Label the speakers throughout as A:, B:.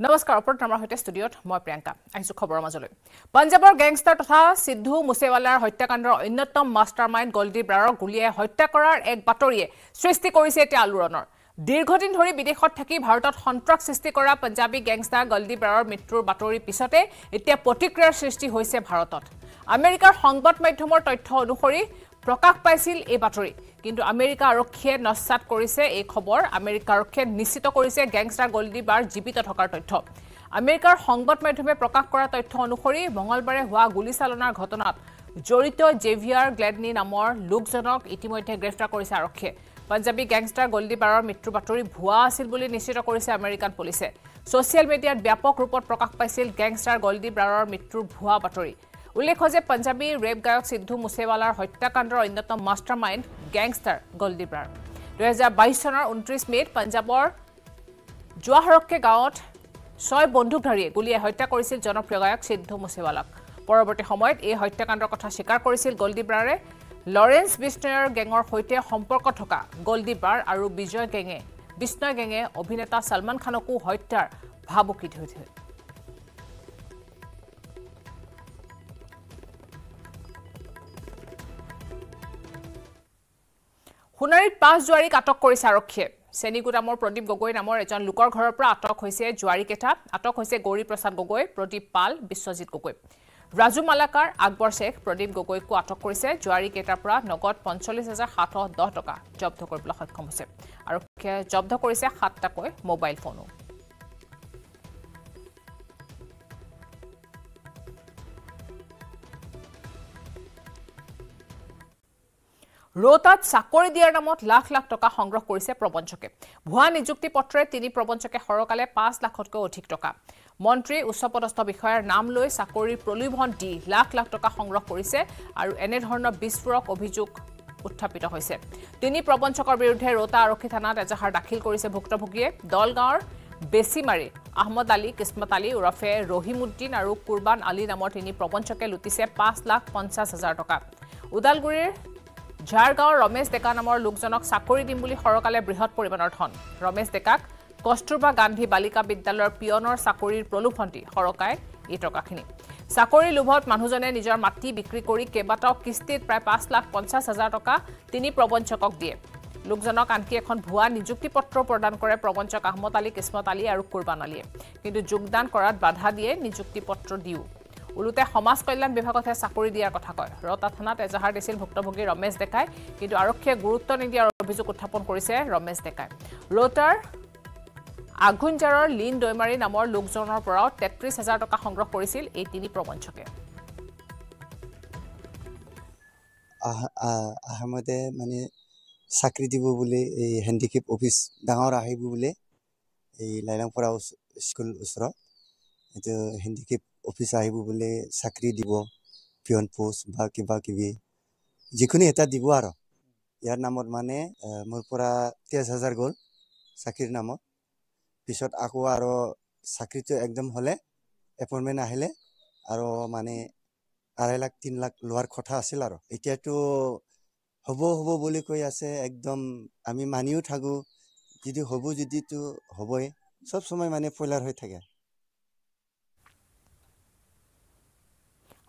A: নমস্কাৰ ওপৰত আমাৰ সৈতে ষ্টুডিঅ'ত মই প্ৰিয়ংকা। আহিছোঁ খবৰৰ মাজলৈ। পঞ্জাৱৰ গেংষ্টাৰ তথা সিদ্ধু মুছেৱালাৰ হত্যাকাণ্ডৰ অন্যতম মাষ্টাৰ মাইণ্ড গলদীপ ৰাৰক গুলীয়াই হত্যা কৰাৰ এক বাতৰিয়ে সৃষ্টি কৰিছে এতিয়া আলোড়নৰ। দীৰ্ঘদিন ধৰি বিদেশত থাকি ভাৰতত সন্ত্ৰাস সৃষ্টি কৰা পঞ্জাৱী গেংষ্টাৰ গলদীপ ৰাৰৰ মৃত্যুৰ বাতৰিৰ পিছতে এতিয়া প্ৰতিক্ৰিয়াৰ সৃষ্টি হৈছে ভাৰতত। আমেৰিকাৰ সংবাদ মাধ্যমৰ তথ্য অনুসৰি প্ৰকাশ পাইছিল এই বাতৰি। কিন্তু আমেৰিকা আৰক্ষীয়ে নস্বাত কৰিছে এই খবৰ। আমেৰিকা আৰক্ষীয়ে নিশ্চিত কৰিছে গেংষ্টাৰ গলদীবাৰ জীৱিত থকাৰ তথ্য। আমেৰিকাৰ সংবাদ মাধ্যমে প্ৰকাশ কৰা তথ্য অনুসৰি মঙলবাৰে হোৱা গুলীচালনাৰ ঘটনাত জড়িত জেভিয়াৰ গ্লেডনি নামৰ লোকজনক ইতিমধ্যে গ্ৰেপ্তাৰ কৰিছে আৰক্ষীয়ে। পঞ্জাৱী গেংষ্টাৰ গলদীবাৰৰ মৃত্যুৰ বাতৰি ভুৱা আছিল বুলি নিশ্চিত কৰিছে আমেৰিকান পুলিচে। ছচিয়েল মিডিয়াত ব্যাপক ৰূপত প্ৰকাশ পাইছিল গেংষ্টাৰ গলদীপ ৰাৰৰ মৃত্যুৰ ভুৱা বাতৰি। উল্লেখ্য যে পঞ্জাৱী ৰেপ গায়ক সিদ্ধু মুছেৱালাৰ হত্যাকাণ্ডৰ অন্যতম মাষ্টাৰ মাইণ্ড গেংষ্টাৰ গলদীপ দুহেজাৰ বাইছ চনৰ ঊনত্ৰিছ মে'ত পঞ্জাৱৰ জোৱাহৰক্ষে গাঁৱত ছয় বন্দুকধাৰীয়ে গুলীয়াই হত্যা কৰিছিল জনপ্ৰিয় গায়ক সিদ্ধু মুছেৱালাক। পৰৱৰ্তী সময়ত এই হত্যাকাণ্ডৰ কথা স্বীকাৰ কৰিছিল গলদীপ লৰেন্স বিষ্ণয়ৰ গেঙৰ সৈতে সম্পৰ্ক থকা গলদীপ আৰু বিজয় গেঙে বিষ্ণয় গেঙে অভিনেতা ছলমান খানকো হত্যাৰ ভাবুকি ধৰিছিল। সোণাৰীত পাঁচ জোৱাৰীক আটক কৰিছে আৰক্ষীয়ে। চেনীগুদামৰ প্ৰদীপ গগৈ নামৰ এজন লোকৰ ঘৰৰ পৰা আটক হৈছে জোৱাৰীকেইটা আটক হৈছে গৌৰী প্ৰসাদ গগৈ প্ৰদীপ পাল বিশ্বজিৎ গগৈ। ৰাজু মালাকাৰ আকবৰ শ্বেখ প্ৰদীপ গগৈকো আটক কৰিছে। জোৱাৰীকেইটাৰ পৰা নগদ পঞ্চল্লিছ হাজাৰ সাতশ দহ টকা জব্দ কৰিবলৈ সক্ষম হৈছে। আৰক্ষীয়ে জব্দ কৰিছে সাতটাকৈ মোবাইল ফোনো। ৰোতাত চাকৰি দিয়াৰ নামত লাখ লাখ টকা সংগ্ৰহ কৰিছে প্ৰবঞ্চকে। ভুৱা নিযুক্তি পত্ৰৰে তিনি প্ৰবঞ্চকে সৰকালে পাঁচ লাখতকৈ অধিক টকা। মন্ত্ৰী উচ্চপদস্থ বিষয়াৰ নাম লৈ চাকৰিৰ প্ৰলোভন দি লাখ লাখ টকা সংগ্ৰহ কৰিছে আৰু এনেধৰণৰ বিস্ফোৰক অভিযোগ উত্থাপিত হৈছে। তিনি প্ৰবঞ্চকৰ বিৰুদ্ধে ৰোতা আৰক্ষী থানাত এজাহাৰ দাখিল কৰিছে ভুক্তভোগীয়ে। দলগাঁৱৰ বেছিমাৰী আহমদ আলী কিসমত আলী ওৰফে ৰহিমুদ্দিন আৰু কুৰবান আলী নামৰ তিনি প্ৰবঞ্চকে লুটিছে পাঁচ লাখ পঞ্চাছ হাজাৰ টকা। ওদালগুৰিৰ ঝাৰগাঁৱৰ ৰমেশ ডেকা নামৰ লোকজনক চাকৰি দিম বুলি সৰকালে বৃহৎ পৰিমাণৰ ধন। ৰমেশ ডেকাক কস্তুৰবা গান্ধী বালিকা বিদ্যালয়ৰ পিয়নৰ চাকৰিৰ প্ৰলোভন দি সৰকাই এই টকাখিনি। চাকৰিৰ লোভত মানুহজনে নিজৰ মাটি বিক্ৰী কৰি কেইবাটাও কিস্তিত প্ৰায় পাঁচ লাখ পঞ্চাছ হাজাৰ টকা তিনি প্ৰবঞ্চকক দিয়ে। লোকজনক আনকি এখন ভুৱা নিযুক্তি পত্ৰ প্ৰদান কৰে প্ৰবঞ্চক আহমদ আলী কিসমত আলী আৰু কুৰবান আলীয়ে। কিন্তু যোগদান কৰাত বাধা দিয়ে নিযুক্তি পত্ৰ দিও। ওলোতে সমাজ কল্যাণ বিভাগতহে চাকৰি দিয়াৰ কথা কয়। ৰতা থানাত এজাহাৰ দিছিল ভুক্তভোগী ৰমেশ ডেকাই কিন্তু আৰক্ষীয়ে গুৰুত্ব নিদিয়াৰ অভিযোগ উত্থাপন কৰিছে ৰমেশ ডেকাই। ৰোটাৰ আঘুঞ্জাৰৰ লীন দৈমাৰী নামৰ লোকজনৰ পৰাও তেত্ৰিছ হাজাৰ টকা সংগ্ৰহ কৰিছিল এই তিনি প্ৰবঞ্চকে।
B: আহমদে মানে চাকৰি দিব বুলি এই হেণ্ডিকেপ অফিচ ডাঙৰ আহিব বোলে এই লাইলাংপৰা স্কুল ওচৰত। এইটো হেণ্ডিকেপ অফিচ আহিব বোলে চাকৰি দিব পিয়ন পোষ্ট বা কিবা কিবি যিকোনো এটা দিব আৰু। ইয়াৰ নামত মানে মোৰ পৰা তেইছ হাজাৰ গ'ল চাকৰিৰ নামত। পিছত আকৌ আৰু চাকৰিটো একদম হ'লে এপইণ্টমেণ্ট আহিলে আৰু মানে আঢ়ৈ লাখ তিনি লাখ লোৱাৰ কথা আছিল আৰু। এতিয়াতো হ'ব হ'ব বুলি কৈ আছে একদম আমি মানিও থাকোঁ যদি হ'ব যদিতো হ'বই। চব সময় মানে ফইলাৰ হৈ থাকে।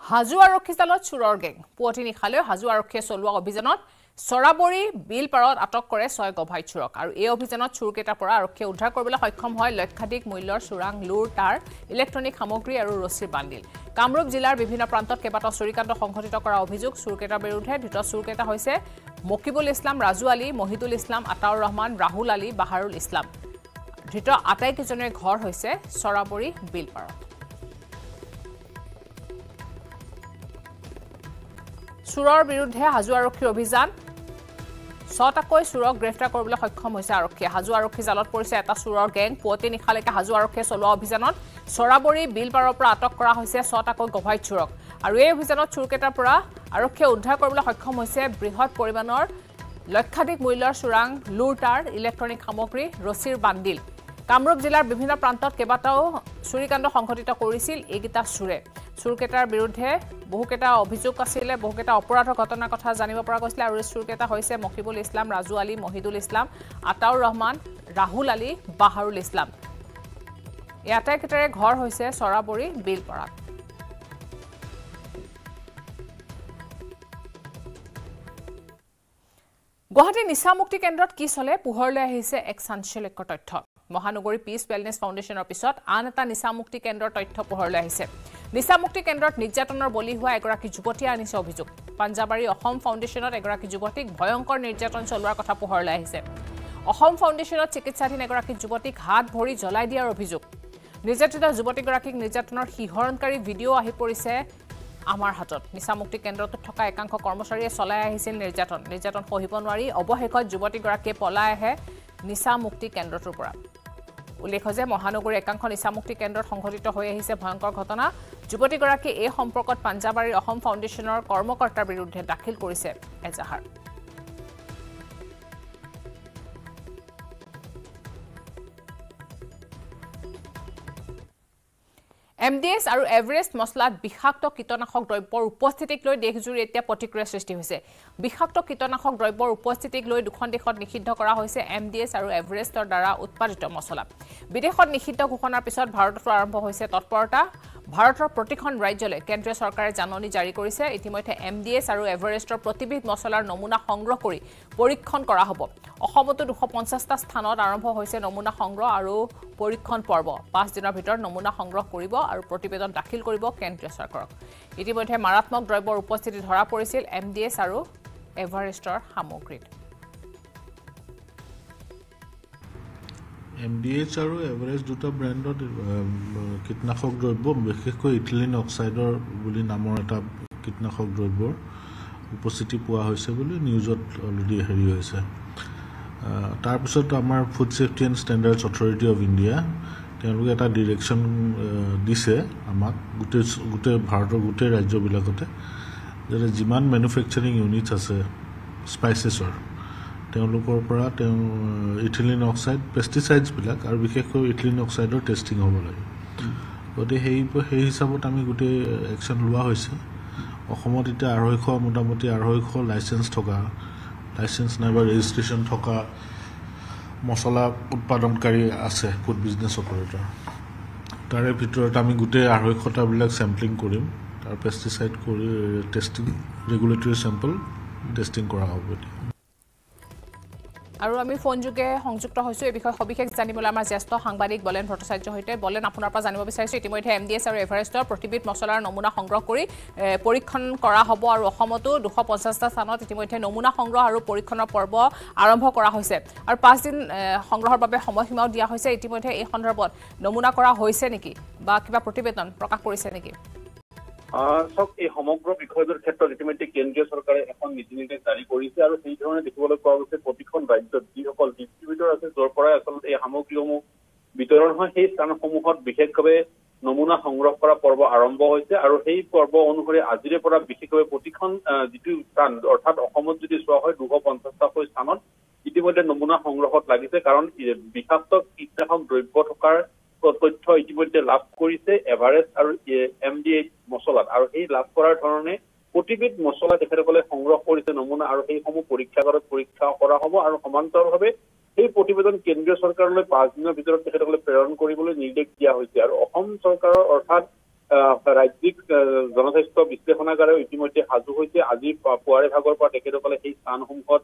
A: হাজো আৰক্ষী জালত চোৰৰ গেং। পুৱতি নিশালৈ হাজো আৰক্ষীয়ে চলোৱা অভিযানত চৰাবৰী বিল পাৰত আটক কৰে ছয় গভাই চোৰক আৰু এই অভিযানত চোৰকেইটাৰ পৰা আৰক্ষীয়ে উদ্ধাৰ কৰিবলৈ সক্ষম হয় লক্ষাধিক মূল্যৰ চোৰাং লুৰ তাঁৰ ইলেক্ট্ৰনিক সামগ্ৰী আৰু ৰছীৰ বান্দিল। কামৰূপ জিলাৰ বিভিন্ন প্ৰান্তত কেইবাটাও চুৰিকাণ্ড সংঘটিত কৰা অভিযোগ চোৰকেইটাৰ বিৰুদ্ধে ধৃত চোৰকেইটা হৈছে মকিবুল ইছলাম ৰাজু আলী মহিদুল ইছলাম আতাউৰ ৰহমান ৰাহুল আলী বাহাৰুল ইছলাম। ধৃত আটাইকেইজনীৰ ঘৰ হৈছে চৰাবৰী বিলপাৰত। চোৰৰ বিৰুদ্ধে হাজো আৰক্ষীৰ অভিযান। ছটাকৈ চোৰক গ্ৰেপ্তাৰ কৰিবলৈ সক্ষম হৈছে আৰক্ষীয়ে। হাজো আৰক্ষী জালত পৰিছে এটা চোৰৰ গেং। পুৱতি নিশালৈকে হাজো আৰক্ষীয়ে চলোৱা অভিযানত চৰাবৰী বিলপাৰৰ পৰা আটক কৰা হৈছে ছটাকৈ গভাই চোৰক। আৰু এই অভিযানত চোৰকেইটাৰ পৰা আৰক্ষীয়ে উদ্ধাৰ কৰিবলৈ সক্ষম হৈছে বৃহৎ পৰিমাণৰ লক্ষাধিক মূল্যৰ চোৰাং লুৰ তাঁৰ ইলেক্ট্ৰনিক সামগ্ৰী ৰছীৰ বান্দিল। কামৰূপ জিলাৰ বিভিন্ন প্ৰান্তত কেইবাটাও চুৰিকাণ্ড সংঘটিত কৰিছিল এইকেইটা চোৰে। চোৰকেইটাৰ বিৰুদ্ধে বহুকেইটা অভিযোগ আছিলে বহুকেইটা অপৰাধৰ ঘটনাৰ কথা জানিব পৰা গৈছিলে আৰু এই চোৰকেইটা হৈছে মকিবুল ইছলাম ৰাজু আলী মহিদুল ইছলাম আতাউৰ ৰহমান ৰাহুল আলী বাহাৰুল ইছলাম। এই আটাইকেইটাৰে ঘৰ হৈছে চৰাবৰী বিলপাৰাত গুৱাহাটী নিচামুক্তি কেন্দ্ৰত কি চলে? পোহৰলৈ আহিছে এক চাঞ্চল্যকৰ তথ্য। মহানগৰী পিছ ৱেলনেছ ফাউণ্ডেশ্যনৰ পিছত আন এটা নিচামুক্তি কেন্দ্ৰৰ তথ্য পোহৰলৈ আহিছে। নিচামুক্তি কেন্দ্ৰত নিৰ্যাতনৰ বলি হোৱা এগৰাকী যুৱতীয়ে আনিছে অভিযোগ। পাঞ্জাবাৰী অসম ফাউণ্ডেশ্যনত এগৰাকী যুৱতীক ভয়ংকৰ নিৰ্যাতন চলোৱাৰ কথা পোহৰলৈ আহিছে। অসম ফাউণ্ডেশ্যনত চিকিৎসাধীন এগৰাকী যুৱতীক হাত ভৰি জ্বলাই দিয়াৰ অভিযোগ। নিৰ্যাতিত যুৱতীগৰাকীক নিৰ্যাতনৰ শিহৰণকাৰী ভিডিঅ' আহি পৰিছে আমাৰ হাতত। নিচামুক্তি কেন্দ্ৰটোত থকা একাংশ কৰ্মচাৰীয়ে চলাই আহিছিল নিৰ্যাতন। নিৰ্যাতন সহিব নোৱাৰি অৱশেষত যুৱতীগৰাকীয়ে পলাই আহে নিচামুক্তি কেন্দ্ৰটোৰ পৰা। উল্লেখ্য যে মহানগৰীৰ একাংশ নিচামুক্তি কেন্দ্ৰত সংঘটিত হৈ আহিছে ভয়ংকৰ ঘটনা। যুৱতীগৰাকীয়ে এই সম্পৰ্কত পাঞ্জাবাৰীৰ অসম ফাউণ্ডেশ্যনৰ কৰ্মকৰ্তাৰ বিৰুদ্ধে দাখিল কৰিছে এজাহাৰ। এম ডি এছ আৰু এভাৰেষ্ট মছলাত বিষাক্ত কীটনাশক দ্ৰব্যৰ উপস্থিতিক লৈ দেশজুৰি এতিয়া প্ৰতিক্ৰিয়াৰ সৃষ্টি হৈছে। বিষাক্ত কীটনাশক দ্ৰব্যৰ উপস্থিতিক লৈ দুখন দেশত নিষিদ্ধ কৰা হৈছে এম ডি এছ আৰু এভাৰেষ্টৰ দ্বাৰা উৎপাদিত মছলা। বিদেশত নিষিদ্ধ ঘোষণাৰ পিছত ভাৰততো আৰম্ভ হৈছে তৎপৰতা। ভাৰতৰ প্ৰতিখন ৰাজ্যলৈ কেন্দ্ৰীয় চৰকাৰে জাননী জাৰি কৰিছে। ইতিমধ্যে এম ডি এছ আৰু এভাৰেষ্টৰ প্ৰতিবিধ মছলাৰ নমুনা সংগ্ৰহ কৰি পৰীক্ষণ কৰা হ'ব। অসমতো দুশ পঞ্চাছটা স্থানত আৰম্ভ হৈছে নমুনা সংগ্ৰহ আৰু পৰীক্ষণ পৰ্ব। পাঁচ দিনৰ ভিতৰত নমুনা সংগ্ৰহ কৰিব আৰু প্ৰতিবেদন দাখিল কৰিব কেন্দ্ৰীয় চৰকাৰক। ইতিমধ্যে মাৰাত্মক দ্ৰব্যৰ উপস্থিতি ধৰা পৰিছিল এম ডি এছ আৰু এভাৰেষ্টৰ সামগ্ৰীত।
C: এম ডি এইচ আৰু এভাৰেষ্ট দুটা ব্ৰেণ্ডত কীটনাশক দ্ৰব্য বিশেষকৈ ইথিলিন অক্সাইডৰ বুলি নামৰ এটা কীটনাশক দ্ৰব্যৰ উপস্থিতি পোৱা হৈছে বুলি নিউজত অলৰেডি হেৰি হৈছে। তাৰপিছত আমাৰ food safety and standards authority of India তেওঁলোকে এটা ডিৰেকশ্যন দিছে আমাক গোটেই গোটেই ভাৰতৰ গোটেই ৰাজ্যবিলাকতে যাতে যিমান মেনুফেকচাৰিং ইউনিটছ আছে স্পাইচেছৰ তেওঁলোকৰ পৰা তেওঁ ইথিলিন অক্সাইড পেষ্টিচাইডছবিলাক আৰু বিশেষকৈ ইথিলিন অক্সাইডৰ টেষ্টিং হ'ব লাগে। গতিকে সেই সেই হিচাপত আমি গোটেই একশ্যন লোৱা হৈছে। অসমত এতিয়া আঢ়ৈশ মোটামুটি আঢ়ৈশ লাইচেঞ্চ থকা লাইচেঞ্চ নাইবা ৰেজিষ্ট্ৰেশ্যন থকা মছলা উৎপাদনকাৰী আছে ফুড বিজনেছ অপাৰেটৰ তাৰে ভিতৰত আমি গোটেই আঢ়ৈশটাবিলাক চেম্পলিং কৰিম। তাৰ পেষ্টিচাইড কৰি টেষ্টিং ৰেগুলেটৰী চেম্পল টেষ্টিং কৰা হ'ব এতিয়া।
A: আৰু আমি ফোনযোগে সংযুক্ত হৈছোঁ। এই বিষয়ে সবিশেষ জানিবলৈ আমাৰ জ্যেষ্ঠ সাংবাদিক বলেন ভট্টাচাৰ্যৰ সৈতে। বলেন আপোনাৰ পৰা জানিব বিচাৰিছোঁ। ইতিমধ্যে এম ডি এছ আৰু এভাৰেষ্টৰ প্ৰতিবিধ মছলাৰ নমুনা সংগ্ৰহ কৰি পৰীক্ষণ কৰা হ'ব আৰু অসমতো দুশ পঞ্চাছটা স্থানত ইতিমধ্যে নমুনা সংগ্ৰহ আৰু পৰীক্ষণৰ পৰ্ব আৰম্ভ কৰা হৈছে। আৰু পাঁচদিন সংগ্ৰহৰ বাবে সময়সীমাও দিয়া হৈছে। ইতিমধ্যে এই সন্দৰ্ভত নমুনা কৰা হৈছে নেকি বা কিবা প্ৰতিবেদন প্ৰকাশ কৰিছে নেকি?
D: চাওক এই সমগ্ৰ বিষয়টোৰ ক্ষেত্ৰত ইতিমধ্যে কেন্দ্ৰীয় চৰকাৰে এখন নীতি নিৰ্দেশ জাৰি কৰিছে আৰু সেই ধৰণে দেখিবলৈ পোৱা গৈছে প্ৰতিখন ৰাজ্যত যিসকল ডিষ্ট্ৰিবিউটৰ আছে য'ৰ পৰাই আচলতে এই সামগ্ৰীসমূহ বিতৰণ হয় সেই স্থানসমূহত বিশেষভাৱে নমুনা সংগ্ৰহ কৰা পৰ্ব আৰম্ভ হৈছে আৰু সেই পৰ্ব অনুসৰি আজিৰে পৰা বিশেষভাৱে প্ৰতিখন যিটো স্থান অৰ্থাৎ অসমত যদি চোৱা হয় দুশ পঞ্চাছটাকৈ স্থানত ইতিমধ্যে নমুনা সংগ্ৰহত লাগিছে কাৰণ বিষাক্ত কীটনাশক দ্ৰব্য থকাৰ তথ্য ইতিমধ্যে লাভ কৰিছে এভাৰেষ্ট আৰু এম ডি এইচ মছলাত আৰু সেই লাভ কৰাৰ ধৰণে প্ৰতিবিধ মছলা তেখেতসকলে সংগ্ৰহ কৰিছে নমুনা আৰু সেইসমূহ পৰীক্ষাগাৰত পৰীক্ষা কৰা হ'ব আৰু সমান্তৰালভাৱে সেই প্ৰতিবেদন কেন্দ্ৰীয় চৰকাৰলৈ পাঁচ দিনৰ ভিতৰত তেখেতসকলে প্ৰেৰণ কৰিবলৈ নিৰ্দেশ দিয়া হৈছে। আৰু অসম চৰকাৰৰ অৰ্থাৎ ৰাজ্যিক জনস্বাস্থ্য বিশ্লেষণাগাৰেও ইতিমধ্যে সাজু হৈছে। আজি পুৱাৰে ভাগৰ পৰা তেখেতসকলে সেই স্থানসমূহত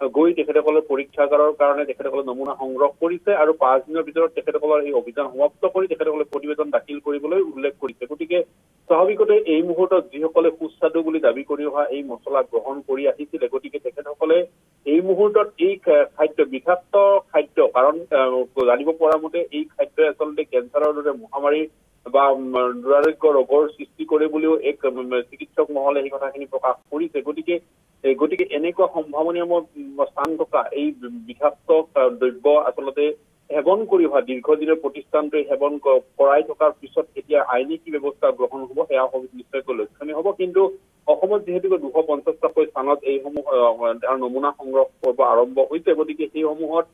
D: গৈ তেখেতসকলে পৰীক্ষাগাৰৰ কাৰণে তেখেতসকলে নমুনা সংগ্ৰহ কৰিছে আৰু পাঁচ দিনৰ ভিতৰত তেখেতসকলৰ এই অভিযান সমাপ্ত কৰি তেখেতসকলে প্ৰতিবেদন দাখিল কৰিবলৈ উল্লেখ কৰিছে। গতিকে স্বাভাৱিকতে এই মুহূৰ্তত যিসকলে সুস্বাদু বুলি দাবী কৰি অহা এই মছলা গ্ৰহণ কৰি আহিছিলে গতিকে তেখেতসকলে এই মুহূৰ্তত এই খাদ্য বিষাক্ত খাদ্য কাৰণ জানিব পৰা মতে এই খাদ্যই আচলতে কেঞ্চাৰৰ দৰে মহামাৰী বা দুৰাৰোগ্য ৰোগৰ সৃষ্টি কৰে বুলিও এক চিকিৎসক মহলে সেই কথাখিনি প্ৰকাশ কৰিছে। গতিকে গতিকে এনেকুৱা সম্ভাৱনীয় স্থান থকা এই বিষাক্ত দ্ৰব্য আচলতে সেৱন কৰি অহা দীৰ্ঘদিনৰ প্ৰতিষ্ঠানটোৱে সেৱন কৰাই থকাৰ পিছত এতিয়া আইনী কি ব্যৱস্থা গ্ৰহণ হ'ব সেয়া নিশ্চয়কৈ লক্ষণীয় হ'ব। কিন্তু অসমত যিহেতুকে দুশ পঞ্চাছটাকৈ স্থানত এইসমূহ নমুনা সংগ্ৰহ পৰ্ব আৰম্ভ হৈছে গতিকে সেইসমূহত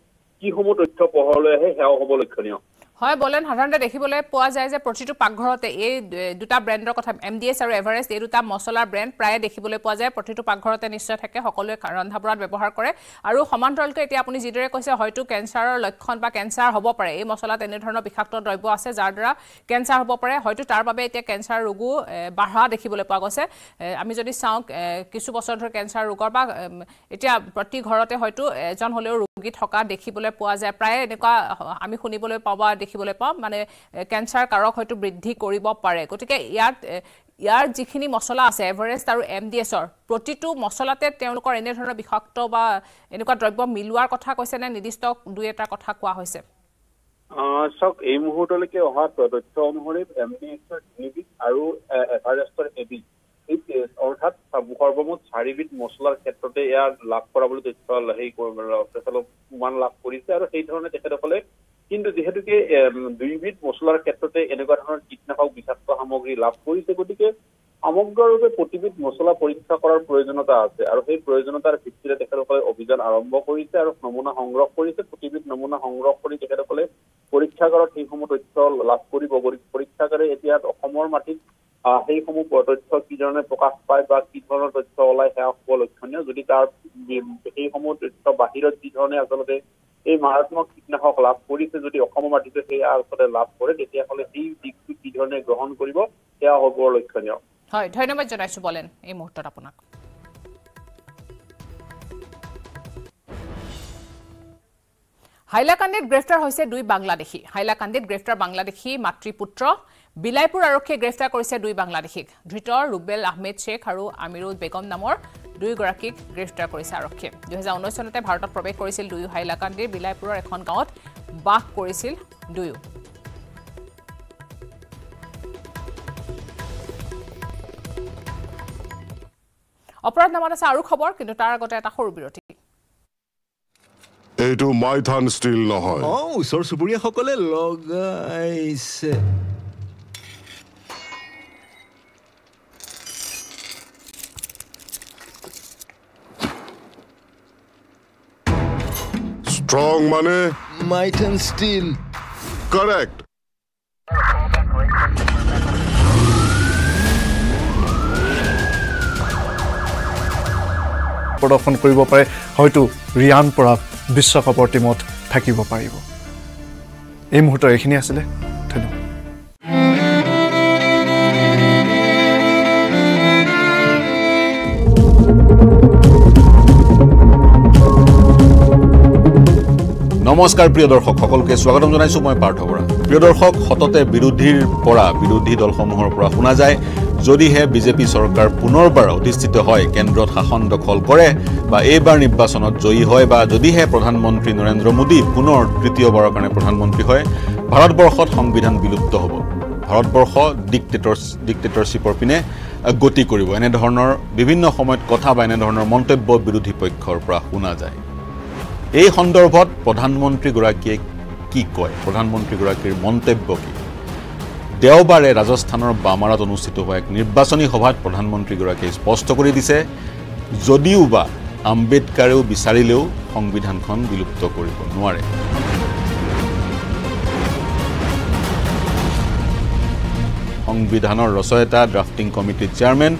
D: কিসমূহ তথ্য পোহৰলৈ আহে সেয়াও হ'ব লক্ষণীয়।
A: হয় বলেন সাধাৰণতে দেখিবলৈ পোৱা যায় যে প্ৰতিটো পাকঘৰতে এই দুটা ব্ৰেণ্ডৰ কথা এম ডি এছ আৰু এভাৰেষ্ট এই দুটা মছলাৰ ব্ৰেণ্ড প্ৰায়ে দেখিবলৈ পোৱা যায়। প্ৰতিটো পাকঘৰতে নিশ্চয় থাকে সকলোৱে ৰন্ধা বঢ়াত ব্যৱহাৰ কৰে। আৰু সমান্তৰালকৈ এতিয়া আপুনি যিদৰে কৈছে হয়তো কেঞ্চাৰৰ লক্ষণ বা কেঞ্চাৰ হ'ব পাৰে। এই মছলাত এনেধৰণৰ বিষাক্ত দ্ৰব্য আছে যাৰ দ্বাৰা কেঞ্চাৰ হ'ব পাৰে। হয়তো তাৰ বাবে এতিয়া কেঞ্চাৰ ৰোগো বাঢ়া দেখিবলৈ পোৱা গৈছে। আমি যদি চাওঁ কিছু বছৰ ধৰি কেঞ্চাৰ ৰোগৰ বা এতিয়া প্ৰতি ঘৰতে হয়তো এজন হ'লেও ৰোগী থকা দেখিবলৈ পোৱা যায়। প্ৰায়ে এনেকুৱা আমি শুনিবলৈ পাওঁ বা দেখিবলৈ পাওঁ মানে কেঞ্চাৰ কাৰক হয়তো বৃদ্ধি কৰিব পাৰে। গতিকে ইয়াত ইয়াৰ যিখিনি মছলা আছে এভাৰেষ্ট আৰু এম ডি এছৰ প্ৰতিটো মছলাতে তেওঁলোকৰ এনেধৰণৰ বিষাক্ত বা এনেকুৱা দ্ৰব্য মিলোৱাৰ কথা কৈছে নে? নিৰ্দিষ্ট দুই এটাৰ কথা কোৱা হৈছে।
D: চাওক এই মুহূৰ্তলৈকে অহা তথ্য অনুসৰি এম ডি এছৰ তিনিবিধ আৰু এভাৰেষ্টৰ এবিধ। এই অৰ্থাৎ সৰ্বমুঠ চাৰিবিধ মছলাৰ ক্ষেত্ৰতে ইয়াৰ লাভ কৰা বুলি তথ্য হেৰি প্ৰমাণ লাভ কৰিছে আৰু সেই ধৰণে তেখেতসকলে কিন্তু যিহেতুকে দুইবিধ মছলাৰ ক্ষেত্ৰতে এনেকুৱা ধৰণৰ কীটনাশক বিষাক্ত সামগ্ৰী লাভ কৰিছে গতিকে সমগ্ৰৰূপে প্ৰতিবিধ মছলা পৰীক্ষা কৰাৰ প্ৰয়োজনীয়তা আছে আৰু সেই প্ৰয়োজনীয়তাৰ ভিত্তিৰে তেখেতসকলে অভিযান আৰম্ভ কৰিছে আৰু নমুনা সংগ্ৰহ কৰিছে। প্ৰতিবিধ নমুনা সংগ্ৰহ কৰি তেখেতসকলে পৰীক্ষাগাৰত সেইসমূহ তথ্য লাভ কৰিব। পৰীক্ষাগাৰে এতিয়া অসমৰ মাটিত সেইসমূহ তথ্য কি ধৰণে প্ৰকাশ পায় বা কি ধৰণৰ তথ্য ওলাই সেয়া হ'ব লক্ষণীয়। যদি তাৰ সেইসমূহ তথ্য বাহিৰত যি ধৰণে আচলতে এই মাৰাত্মক কীটনাশক লাভ কৰিছে যদি অসমৰ মাটিতে সেই আচলতে লাভ কৰে তেতিয়াহ'লে সেই দিশটো কি ধৰণে গ্ৰহণ কৰিব সেয়া হ'ব লক্ষণীয়।
A: হয় ধন্যবাদ জনাইছো বলেন এই মুহূৰ্তত আপোনাক। হাইলাকান্দিত গ্ৰেপ্তাৰ হৈছে দুই বাংলাদেশী। হাইলাকান্দিত গ্ৰেপ্তাৰ বাংলাদেশী মাতৃপুত্ৰ বিলাইপুৰ আৰক্ষীয়ে গ্ৰেপ্তাৰ কৰিছে দুই বাংলাদেশীক। ধৃত ৰুবেল আহমেদ শ্বেখ আৰু আমিৰুল বেগম নামৰ দুয়োগৰাকীক গ্ৰেপ্তাৰ কৰিছে আৰক্ষীয়ে। দুহেজাৰ ঊনৈছ চনতে ভাৰতত প্ৰৱেশ কৰিছিল দুয়ো হাইলাকান্দিৰ বিলাইপুৰৰ এখন গাঁৱত বাস কৰিছিল দুয়ো। অপৰাধ নামত আছে আৰু খবৰ কিন্তু তাৰ আগতে এটা সৰু বিৰতি।
E: এইটো মাইথান ষ্টীল নহয়।
F: অঁ ওচৰ চুবুৰীয়াসকলে লগাইছে।
E: ষ্ট্ৰং মানে
F: মাইথান ষ্টীল
E: কাৰেক্ট
G: প্ৰদৰ্শন কৰিব পাৰে হয়তো ৰিয়ান পৰাগ বিশ্বকাপৰ টীমত থাকিব পাৰিব। এই মুহূৰ্তৰ এইখিনি আছিলে।
H: নমস্কাৰ প্ৰিয় দৰ্শক সকলোকে স্বাগতম জনাইছোঁ মই পাৰ্থ বৰা। প্ৰিয় দৰ্শক সততে বিৰোধীৰ পৰা বিৰোধী দলসমূহৰ পৰা শুনা যায় যদিহে বিজেপি চৰকাৰ পুনৰবাৰ অধিষ্ঠিত হয় কেন্দ্ৰত শাসন দখল কৰে বা এইবাৰ নিৰ্বাচনত জয়ী হয় বা যদিহে প্ৰধানমন্ত্ৰী নৰেন্দ্ৰ মোদী পুনৰ তৃতীয়বাৰৰ কাৰণে প্ৰধানমন্ত্ৰী হয় ভাৰতবৰ্ষত সংবিধান বিলুপ্ত হ'ব। ভাৰতবৰ্ষ ডিক্টেটৰ ডিক্টেটৰশ্বিপৰ পিনে গতি কৰিব। এনেধৰণৰ বিভিন্ন সময়ত কথা বা এনেধৰণৰ মন্তব্য বিৰোধী পক্ষৰ পৰা শুনা যায়। এই সন্দৰ্ভত প্ৰধানমন্ত্ৰীগৰাকীয়ে কি কয়? প্ৰধানমন্ত্ৰীগৰাকীৰ মন্তব্য কি? দেওবাৰে ৰাজস্থানৰ বামাৰাত অনুষ্ঠিত হোৱা এক নিৰ্বাচনী সভাত প্ৰধানমন্ত্ৰীগৰাকীয়ে স্পষ্ট কৰি দিছে যদিও বা আম্বেদকাৰেও বিচাৰিলেও সংবিধানখন বিলুপ্ত কৰিব নোৱাৰে। সংবিধানৰ ৰচয়িতা ড্ৰাফটিং কমিটিৰ চেয়াৰমেন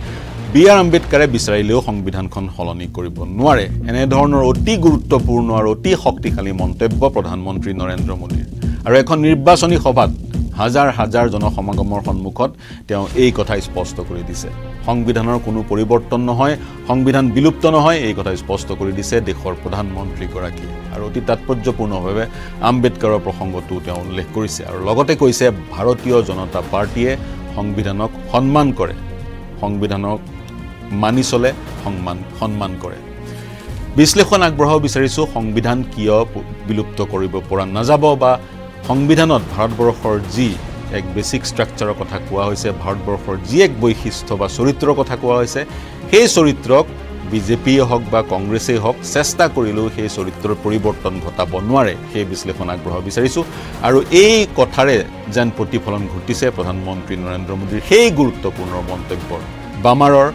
H: বি আৰ আম্বেদকাৰে বিচাৰিলেও সংবিধানখন সলনি কৰিব নোৱাৰে। এনেধৰণৰ অতি গুৰুত্বপূৰ্ণ আৰু অতি শক্তিশালী মন্তব্য প্ৰধানমন্ত্ৰী নৰেন্দ্ৰ মোদীৰ। আৰু এখন নিৰ্বাচনী সভাত হাজাৰ হাজাৰ জনসমাগমৰ সন্মুখত তেওঁ এই কথা স্পষ্ট কৰি দিছে। সংবিধানৰ কোনো পৰিৱৰ্তন নহয় সংবিধান বিলুপ্ত নহয় এই কথা স্পষ্ট কৰি দিছে দেশৰ প্ৰধানমন্ত্ৰীগৰাকীয়ে আৰু অতি তাৎপৰ্যপূৰ্ণভাৱে আম্বেদকাৰৰ প্ৰসংগটো তেওঁ উল্লেখ কৰিছে আৰু লগতে কৈছে ভাৰতীয় জনতা পাৰ্টীয়ে সংবিধানক সন্মান কৰে। সংবিধানক মানি চলে সন্মান সন্মান কৰে। বিশ্লেষণ আগবঢ়াব বিচাৰিছোঁ সংবিধান কিয় বিলুপ্ত কৰিব পৰা নাযাব বা সংবিধানত ভাৰতবৰ্ষৰ যি এক বেছিক ষ্ট্ৰাকচাৰৰ কথা কোৱা হৈছে ভাৰতবৰ্ষৰ যি এক বৈশিষ্ট্য বা চৰিত্ৰৰ কথা কোৱা হৈছে সেই চৰিত্ৰক বিজেপিয়ে হওক বা কংগ্ৰেছেই হওক চেষ্টা কৰিলেও সেই চৰিত্ৰৰ পৰিৱৰ্তন ঘটাব নোৱাৰে সেই বিশ্লেষণ আগবঢ়াব বিচাৰিছোঁ। আৰু এই কথাৰে যেন প্ৰতিফলন ঘটিছে প্ৰধানমন্ত্ৰী নৰেন্দ্ৰ মোদীৰ সেই গুৰুত্বপূৰ্ণ মন্তব্যৰ বামাৰৰ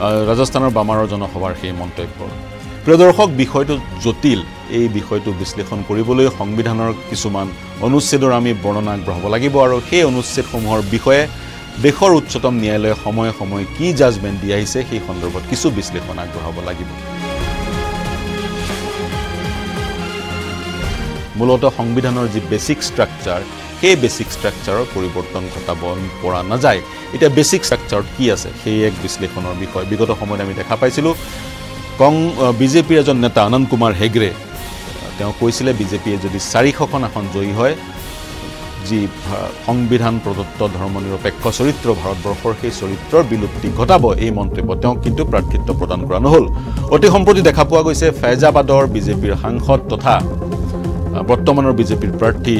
H: ৰাজস্থানৰ বামাৰৰ জনসভাৰ সেই মন্তব্যৰ। প্ৰিয় দৰ্শক বিষয়টো জটিল। এই বিষয়টো বিশ্লেষণ কৰিবলৈ সংবিধানৰ কিছুমান অনুচ্ছেদৰ আমি বৰ্ণনা আগবঢ়াব লাগিব আৰু সেই অনুচ্ছেদসমূহৰ বিষয়ে দেশৰ উচ্চতম ন্যায়ালয়ে সময়ে সময়ে কি জাজমেণ্ট দি আহিছে সেই সন্দৰ্ভত কিছু বিশ্লেষণ আগবঢ়াব লাগিব। মূলতঃ সংবিধানৰ যি বেচিক ষ্ট্ৰাকচাৰ সেই বেচিক ষ্ট্ৰাকচাৰৰ পৰিৱৰ্তন ঘটাব পৰা নাযায়। এতিয়া বেচিক ষ্ট্ৰাকচাৰত কি আছে? সেই এক বিশ্লেষণৰ বিষয়। বিগত সময়ত আমি দেখা পাইছিলোঁ কং বিজেপিৰ এজন নেতা আনন্দ কুমাৰ হেগড়ে তেওঁ কৈছিলে বিজেপিয়ে যদি চাৰিশখন আসন জয়ী হয় যি সংবিধান প্ৰদত্ত ধৰ্মনিৰপেক্ষ চৰিত্ৰ ভাৰতবৰ্ষৰ সেই চৰিত্ৰৰ বিলুপ্তি ঘটাব এই মন্তব্য তেওঁক কিন্তু প্ৰাৰ্থিত্ব প্ৰদান কৰা নহ'ল। অতি সম্প্ৰতি দেখা পোৱা গৈছে ফেজাবাদৰ বিজেপিৰ সাংসদ তথা বৰ্তমানৰ বিজেপিৰ প্ৰাৰ্থী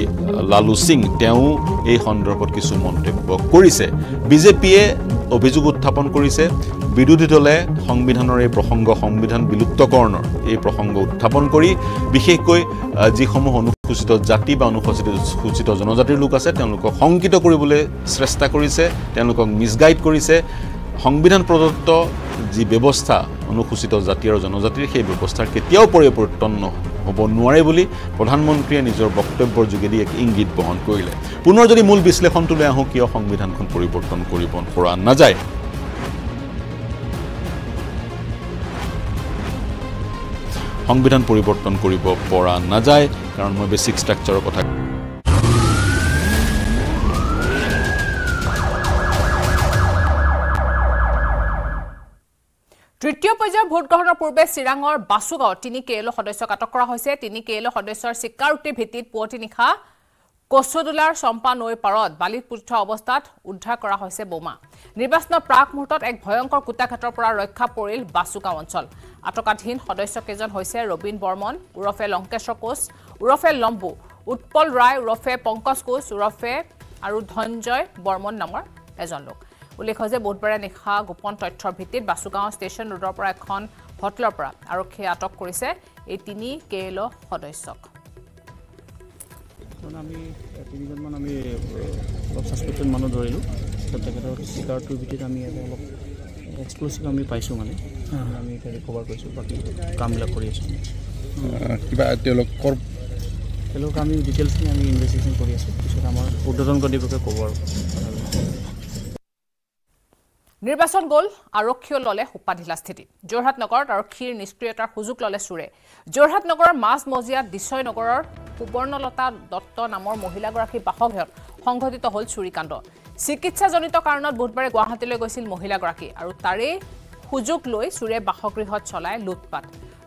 H: লালু সিং তেওঁ এই সন্দৰ্ভত কিছু মন্তব্য কৰিছে। বিজেপিয়ে অভিযোগ উত্থাপন কৰিছে বিৰোধী দলে সংবিধানৰ এই প্ৰসংগ সংবিধান বিলুপ্তকৰণৰ এই প্ৰসংগ উত্থাপন কৰি বিশেষকৈ যিসমূহ অনুসূচিত জাতি বা অনুসূচিত সূচিত জনজাতিৰ লোক আছে তেওঁলোকক শংকিত কৰিবলৈ চেষ্টা কৰিছে তেওঁলোকক মিছগাইড কৰিছে। সংবিধান প্ৰদত্ত যি ব্যৱস্থা অনুসূচিত জাতি আৰু জনজাতিৰ সেই ব্যৱস্থাৰ কেতিয়াও পৰিৱৰ্তন হ'ব নোৱাৰে বুলি প্ৰধানমন্ত্ৰীয়ে নিজৰ বক্তব্যৰ যোগেদি এক ইংগিত বহন কৰিলে। পুনৰ যদি মূল বিশ্লেষণটোলৈ আহোঁ কিয় সংবিধানখন পৰিৱৰ্তন কৰিব পৰা নাযায়? সংবিধান পৰিৱৰ্তন কৰিব পৰা নাযায় কাৰণ মই বেচিক ষ্ট্ৰাকচাৰৰ কথা
A: তৃতীয় পৰ্যায়ৰ ভোটগ্ৰহণৰ পূৰ্বে চিৰাঙৰ বাচুগাঁৱত তিনি কে এল সদস্যক আটক কৰা হৈছে। তিনি কে এল সদস্যৰ স্বীকাৰোক্তিৰ ভিত্তিত পুৱতি নিশা কচুদোলাৰ চম্পা নৈৰ পাৰত বালিত পুতি থোৱা অৱস্থাত উদ্ধাৰ কৰা হৈছে বোমা। নিৰ্বাচনৰ প্ৰাক মুহূৰ্তত এক ভয়ংকৰ কুটাঘাটৰ পৰা ৰক্ষা পৰিল বাচুগাঁও অঞ্চল। আটকাধীন সদস্যকেইজন হৈছে ৰবীন বৰ্মন ওৰফে লংকেশ্বৰ কোচ ওৰফে লম্বু উৎপল ৰায় ওৰফে পংকজ কোচ ওৰফে আৰু ধনঞ্জয় বৰ্মন নামৰ এজন লোক। উল্লেখ্য যে বুধবাৰে নিশা গোপন তথ্যৰ ভিত্তিত বাচুগাঁও ষ্টেচন ৰোডৰ পৰা এখন হোটেলৰ পৰা আৰক্ষীয়ে আটক কৰিছে এই তিনি কে এল সদস্যক।
I: মানে আমি তিনিজনমান আমি অলপ ছাছপেক্টেড মানুহ ধৰিলোঁ। তেখেতৰ চিকাৰটোৰ ভিত্তিত আমি অলপ এক্সক্লুচিভ আমি পাইছোঁ মানে। আমি ৰিকভাৰ কৰিছোঁ বাকী কামবিলাক কৰি আছোঁ।
J: কিবা তেওঁলোকৰ
I: তেওঁলোকক আমি ডিটেইলছখিনি আমি ইনভেষ্টিগেশ্যন কৰি আছোঁ। পিছত আমাৰ উৰ্ধতন কৰ্তৃপক্ষই ক'ব আৰু
A: নিৰ্বাচন গ'ল আৰক্ষীয়েও ল'লে সোপাঢিলা স্থিতি। যোৰহাট নগৰত আৰক্ষীৰ নিষ্ক্ৰিয়তাৰ সুযোগ ল'লে চোৰে। যোৰহাট নগৰৰ মাজমজিয়াত দিছয় নগৰৰ সুবৰ্ণলতা দত্ত নামৰ মহিলাগৰাকীৰ বাসগৃহত সংঘটিত হ'ল চুৰিকাণ্ড চিকিৎসাজনিত কাৰণত বুধবাৰে গুৱাহাটীলৈ গৈছিল মহিলাগৰাকী আৰু তাৰেই সুযোগ লৈ চোৰে বাসগৃহত চলাই লুটপাট।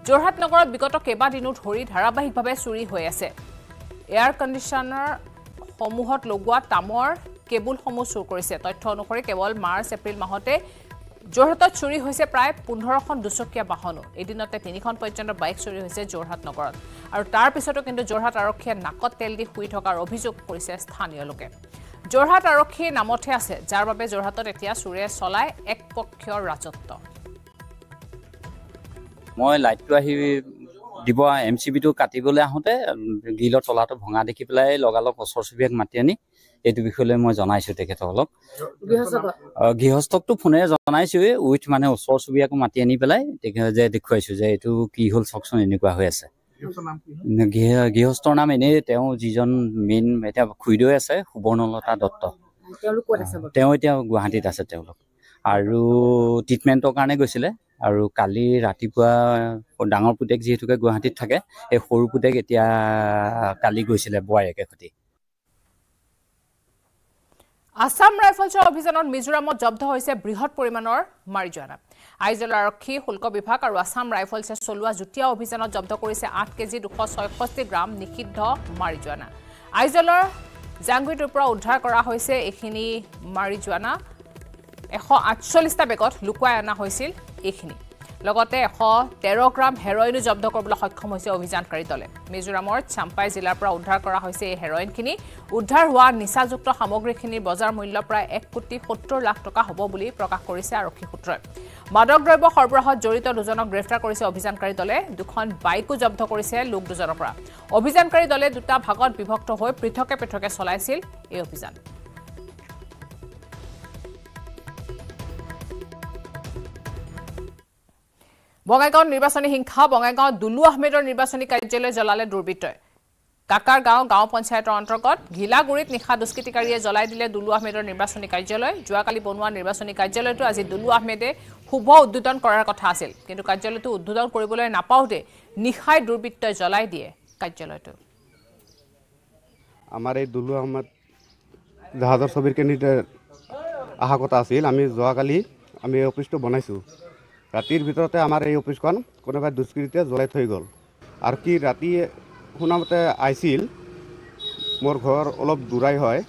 A: যোৰহাট নগৰত বিগত কেইবাদিনো ধৰি ধাৰাবাহিকভাৱে চুৰি হৈ আছে। এয়াৰ কণ্ডিশ্যনাৰ সমূহত লগোৱা তামৰ কেবুলসমূহ চুৰ কৰিছে। তথ্য অনুসৰি কেৱল মাৰ্চ এপ্ৰিল মাহতে যোৰহাটত চুৰি হৈছে প্ৰায় পোন্ধৰখন দুচকীয়া বাহনো। এদিনতে তিনিখন পৰ্যন্ত বাইক চুৰি হৈছে যোৰহাট নগৰত। আৰু তাৰ পিছতো কিন্তু যোৰহাট আৰক্ষীয়ে নাকত তেল দি শুই থকাৰ অভিযোগ কৰিছে স্থানীয় লোকে। যোৰহাট আৰক্ষীৰ নামতহে আছে যাৰ বাবে যোৰহাটত এতিয়া চোৰে চলায় একপক্ষীয় ৰাজত্ব।
K: মই লাইটটো আহি দিব এম চি বিটো কাটিবলৈ আহোঁতে গ্ৰিলৰ তলাটো ভঙা দেখি পেলাই লগালগ ওচৰ চুবুৰীয়াক মাতি আনি এইটো বিষয়লৈ মই জনাইছোঁ তেখেতসকলক আহ, গৃহস্থকটো ফোনেৰে জনাইছোঁৱেই উইথ মানে ওচৰ চুবুৰীয়াকো মাতি আনি পেলাই তেখেত যে দেখুৱাইছোঁ যে এইটো কি হ'ল চাওকচোন এনেকুৱা হৈ আছে। গৃহ- গৃহস্থৰ নাম এনেই তেওঁ যিজন মেইন এতিয়া খুৰীদৈ আছে সুবৰ্ণলতা দত্ত। তেওঁ এতিয়া গুৱাহাটীত আছে তেওঁলোক। আৰু ট্ৰিটমেণ্টৰ কাৰণে গৈছিলে। আৰু কালি ৰাতিপুৱা ডাঙৰ পুতেক যিহেতুকে গুৱাহাটীত থাকে সেই সৰু পুতেক এতিয়া কালি গৈছিলে বোৱাৰীয়েকে সৈতে।
A: আছাম ৰাইফলছৰ অভিযানত মিজোৰামত জব্দ হৈছে বৃহৎ পৰিমাণৰ মাৰিজুৱানা। আইজল আৰক্ষী শুল্ক বিভাগ আৰু আছাম ৰাইফলছে চলোৱা যুটীয়া অভিযানত জব্দ কৰিছে আঠ কেজি দুশ ছয়ষষ্ঠি গ্ৰাম নিষিদ্ধ মাৰিজুৱানা। আইজলৰ জাংগুইটোৰ পৰা উদ্ধাৰ কৰা হৈছে এইখিনি মাৰিজুৱানা। এশ আঠচল্লিছটা বেগত লুকুৱাই অনা হৈছিল এইখিনি। লগতে এশ তেৰ গ্ৰাম হেৰইনো জব্দ কৰিবলৈ সক্ষম হৈছে অভিযানকাৰী দলে। মিজোৰামৰ চাম্পাই জিলাৰ পৰা উদ্ধাৰ কৰা হৈছে এই হেৰইনখিনি। উদ্ধাৰ হোৱা নিচাযুক্ত সামগ্ৰীখিনিৰ বজাৰ মূল্য প্ৰায় এক কোটি সত্তৰ লাখ টকা হ'ব বুলি প্ৰকাশ কৰিছে আৰক্ষী সূত্ৰই। মাদক দ্ৰব্য সৰবৰাহত জড়িত দুজনক গ্ৰেপ্তাৰ কৰিছে অভিযানকাৰী দলে। দুখন বাইকো জব্দ কৰিছে লোক দুজনৰ পৰা। অভিযানকাৰী দলে দুটা ভাগত বিভক্ত হৈ পৃথকে পৃথকে চলাইছিল এই অভিযান। বঙাইগাঁৱত নিৰ্বাচনী হিংসা বঙাইগাঁৱত দুলু আহমেদৰ নিৰ্বাচনী কাৰ্যালয় জ্বলালে দুৰ্বৃত্তই। কাকাৰ গাঁও গাঁও পঞ্চায়তৰ অন্তৰ্গত ঘিলাগুৰিত নিশা দুষ্কৃতিকাৰীয়ে জ্বলাই দিলে দুলু আহমেদৰ নিৰ্বাচনী কাৰ্যালয়। যোৱাকালি বনোৱা নিৰ্বাচনী কাৰ্যালয়টো আজি দুলু আহমেদে শুভ উদ্বোধন কৰাৰ কথা আছিল। কিন্তু কাৰ্যালয়টো উদ্বোধন কৰিবলৈ নাপাওঁতে নিশাই দুৰ্বৃত্তই জ্বলাই দিয়ে কাৰ্যালয়টো।
L: আমাৰ এই দুলু আহমেদ জাহাজৰ ছবিৰ কেন্দ্ৰিত অহা কথা আছিল আমি যোৱাকালি আমি অফিচটো বনাইছোঁ। ৰাতিৰ ভিতৰতে আমাৰ এই অফিচখন কোনোবাই দুষ্কৃতিয়ে জ্বলাই থৈ গ'ল। আৰু কি ৰাতি শুনামতে আহিছিল মোৰ ঘৰ অলপ দূৰাই হয়।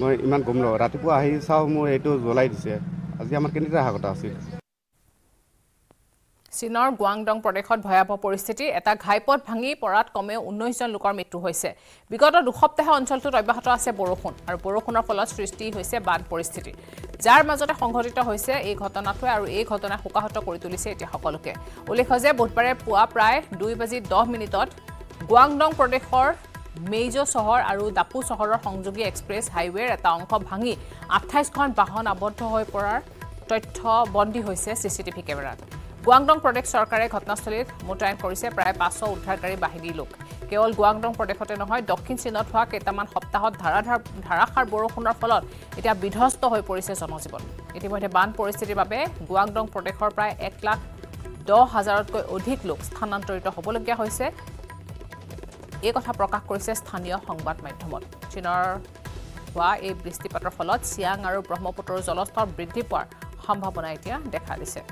L: মই ইমান গম নাপাওঁ। ৰাতিপুৱা আহি চাওঁ মোৰ এইটো জ্বলাই দিছে। আজি আমাৰ কেনেকৈ অহা কথা আছিল?
A: চীনৰ গুৱাংডং প্ৰদেশত ভয়াৱহ পৰিস্থিতি এটা ঘাইপথ ভাঙি পৰাত কমেও ঊনৈছজন লোকৰ মৃত্যু হৈছে। বিগত দুসপ্তাহে অঞ্চলটোত অব্যাহত আছে বৰষুণ আৰু বৰষুণৰ ফলত সৃষ্টি হৈছে বান পৰিস্থিতি। যাৰ মাজতে সংঘটিত হৈছে এই ঘটনাটোৱে আৰু এই ঘটনাই শোকাহত কৰি তুলিছে এতিয়া সকলোকে। উল্লেখ্য যে বুধবাৰে পুৱা প্ৰায় দুই বাজি দহ মিনিটত গুৱাংডং প্ৰদেশৰ মেইজো চহৰ আৰু দাপু চহৰৰ সংযোগী এক্সপ্ৰেছ হাইৱেৰ এটা অংশ ভাঙি আঠাইছখন বাহন আবদ্ধ হৈ পৰাৰ তথ্য বন্দী হৈছে চি চি টিভি কেমেৰাত। গুৱাংডং প্ৰদেশ চৰকাৰে ঘটনাস্থলীত মোতায়েন কৰিছে প্ৰায় পাঁচশ উদ্ধাৰকাৰী বাহিনীৰ লোক। কেৱল গুৱাংডং প্ৰদেশতে নহয় দক্ষিণ চীনত হোৱা কেইটামান সপ্তাহত ধাৰাধাৰ ধাৰাসাৰ বৰষুণৰ ফলত এতিয়া বিধ্বস্ত হৈ পৰিছে জনজীৱন। ইতিমধ্যে বান পৰিস্থিতিৰ বাবে গুৱাংডং প্ৰদেশৰ প্ৰায় এক লাখ দহ হাজাৰতকৈ অধিক লোক স্থানান্তৰিত হ'বলগীয়া হৈছে। এই কথা প্ৰকাশ কৰিছে স্থানীয় সংবাদ মাধ্যমত। চীনৰ হোৱা এই বৃষ্টিপাতৰ ফলত চিয়াং আৰু ব্ৰহ্মপুত্ৰৰ জলস্তৰ বৃদ্ধি পোৱাৰ সম্ভাৱনা এতিয়া দেখা দিছে।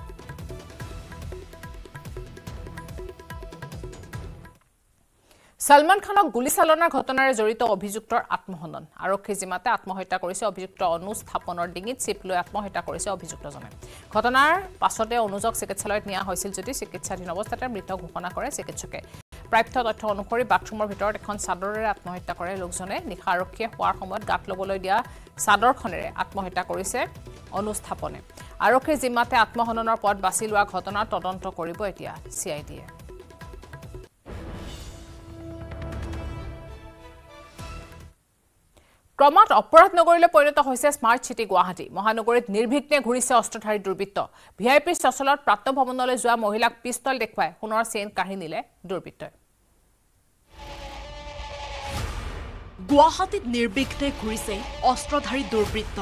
A: ছলমান খানক গুলীচালনাৰ ঘটনাৰে জড়িত অভিযুক্তৰ আত্মহনন। আৰক্ষী জিমাতে আত্মহত্যা কৰিছে অভিযুক্ত অনুজ স্থাপনৰ ডিঙিত চিপ লৈ আত্মহত্যা কৰিছে অভিযুক্তজনে। ঘটনাৰ পাছতে অনুজক চিকিৎসালয়ত নিয়া হৈছিল যদি চিকিৎসাধীন অৱস্থাতে মৃত ঘোষণা কৰে চিকিৎসকে। প্ৰাপ্ত তথ্য অনুসৰি বাথৰুমৰ ভিতৰত এখন চাদৰেৰে আত্মহত্যা কৰে লোকজনে। নিশা আৰক্ষীয়ে শোৱাৰ সময়ত গাত ল'বলৈ দিয়া চাদৰখনেৰে আত্মহত্যা কৰিছে অনুস্থাপনে আৰক্ষীৰ জিম্মাতে আত্মহননৰ পথ বাছি লোৱা ঘটনাৰ তদন্ত কৰিব এতিয়া চি আই ডিয়ে। ক্ৰমাৎ অপৰাধ নগৰীলৈ পৰিণত হৈছে স্মাৰ্ট চিটি গুৱাহাটী। মহানগৰীত নিৰ্বিঘ্নে ঘূৰিছে অস্ত্ৰধাৰী দুৰ্বৃত্ত। ভি আই পিৰ চচলত প্ৰাপ্ত ভৱনলৈ যোৱা মহিলাক পিষ্টল দেখুৱাই সোণৰ চেইন কাঢ়ি নিলে দুৰ্বৃত্তই।
M: গুৱাহাটীত নিৰ্বিঘ্নে ঘূৰিছে অস্ত্ৰধাৰী দুৰ্বৃত্ত।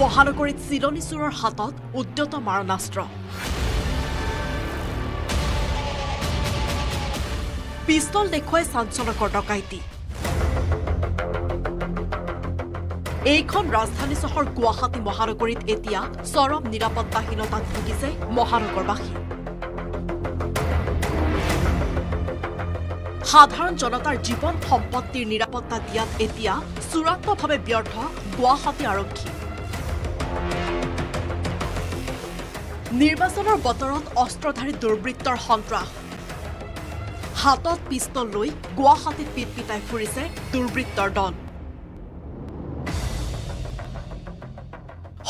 M: মহানগৰীত চিলনী চোৰৰ হাতত উদ্যত মাৰণাস্ত্ৰ। পিষ্টল দেখুৱাই চাঞ্চলকৰ ডকাইতি এইখন ৰাজধানী চহৰ গুৱাহাটী মহানগৰীত এতিয়া চৰম নিৰাপত্তাহীনতাত ভুগিছে মহানগৰবাসী সাধাৰণ জনতাৰ জীৱন সম্পত্তিৰ নিৰাপত্তা দিয়াত এতিয়া চূড়ান্তভাৱে ব্যৰ্থ গুৱাহাটী আৰক্ষী নিৰ্বাচনৰ বতৰত অস্ত্ৰধাৰী দুৰ্বৃত্তৰ সন্ত্ৰাস হাতত পিষ্টল লৈ গুৱাহাটীত পিটপিটাই ফুৰিছে দুৰ্বৃত্তৰ দল।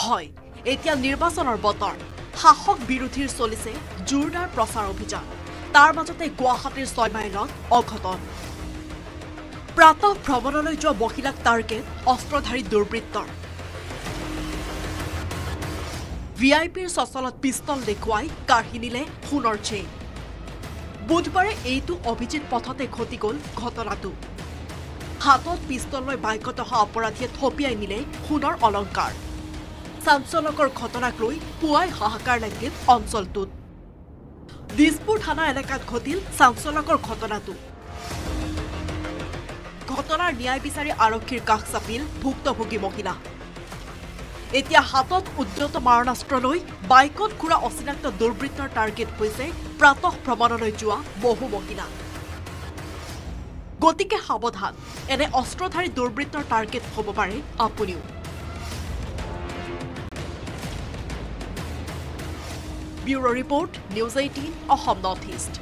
M: হয় এতিয়া নিৰ্বাচনৰ বতৰ। শাসক বিৰোধীৰ চলিছে জোৰদাৰ প্ৰচাৰ অভিযান। তাৰ মাজতে গুৱাহাটীৰ ছয় মাইলত অঘটন। প্ৰাতঃ ভ্ৰমণলৈ যোৱা মহিলাক টাৰ্গেট অস্ত্ৰধাৰী দুৰ্বৃত্তৰ। ভি আই পিৰ চচলত পিষ্টল দেখুৱাই কাঢ়ি নিলে সোণৰ চেইন। বুধবাৰে এইটো অভিজিত পথতে ঘটি গ'ল ঘটনাটো। হাতত পিষ্টল লৈ বাইকত অহা অপৰাধীয়ে থপিয়াই নিলে সোণৰ অলংকাৰ। চাঞ্চলকৰ ঘটনাক লৈ পুৱাই হাহাকাৰ লাগিল অঞ্চলটোত। দিছপুৰ থানা এলেকাত ঘটিল চাঞ্চলকৰ ঘটনাটো। ঘটনাৰ ন্যায় বিচাৰি আৰক্ষীৰ কাষ চাপিল ভুক্তভোগী মহিলা। এতিয়া হাতত উদ্যত মাৰণাস্ত্ৰ লৈ বাইকত ঘূৰা অচিনাক্ত দুৰ্বৃত্তৰ টাৰ্গেট হৈছে প্ৰাতঃ ভ্ৰমণলৈ যোৱা বহু মহিলা। গতিকে সাৱধান এনে অস্ত্ৰধাৰী দুৰ্বৃত্তৰ টাৰ্গেট হ'ব পাৰে আপুনিও। Bureau' report news eighteen Assam north east.